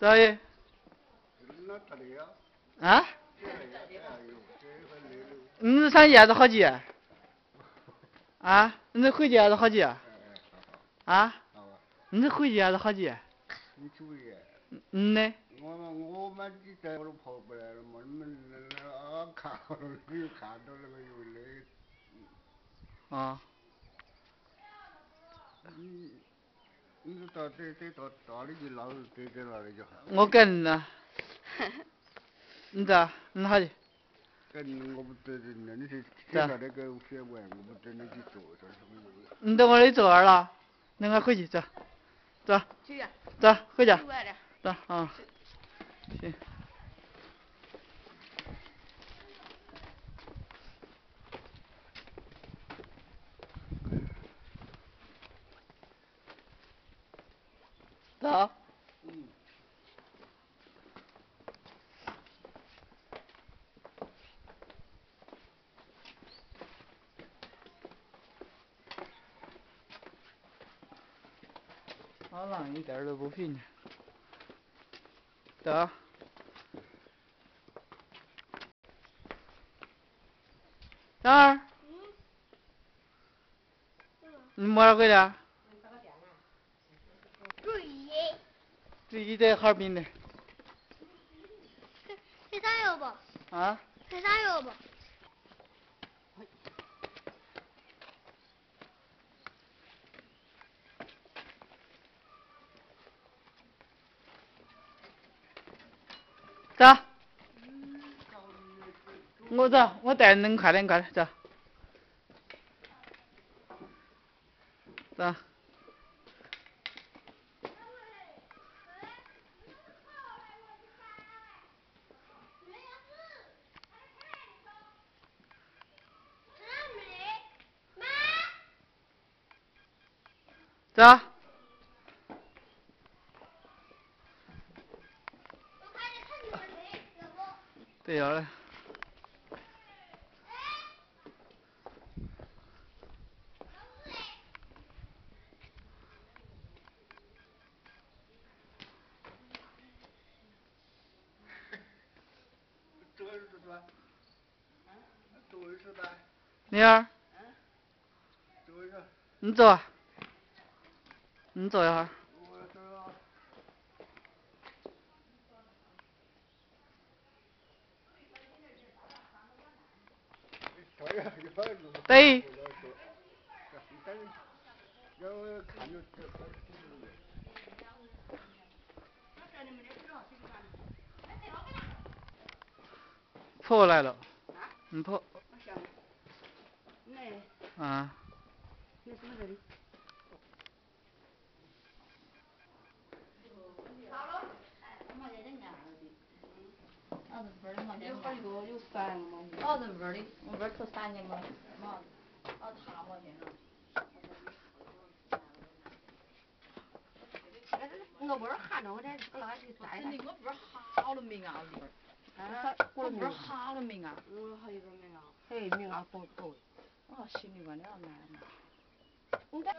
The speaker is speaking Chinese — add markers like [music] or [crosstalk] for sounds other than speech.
咋的？啊？你这上燕子好几？啊？你是回去燕子好几？啊？你是回去燕子好几？嗯呢？我我们你在我都跑不来了嘛，你们啊看又看到那个又那。啊。我跟呢。[laughs] 你咋？你好去？跟我不得那你那个学玩，我不得你去做点什么你等会儿你做完了，那我回去走，走。去呀。走，回家。走啊。行。走。嗯。好浪一点都不平。走。等会儿。你摸着回来？注意在哈尔滨的。配啥药不？啊？配啥药不？走。我走，我带你快点，快点走。走。走。对要嘞。妮 [laughs] 儿。你坐。你走一会儿。对。婆婆来了。你破。啊。有好几个有三个。老子屋里，我这三年嘛，啊他嘛现在。我屋寒着，我这个垃圾摘了。我屋好了没啊？我屋好了没啊？我还有点没啊。嘿，没啊，多多。哦，心里边的要难。应该。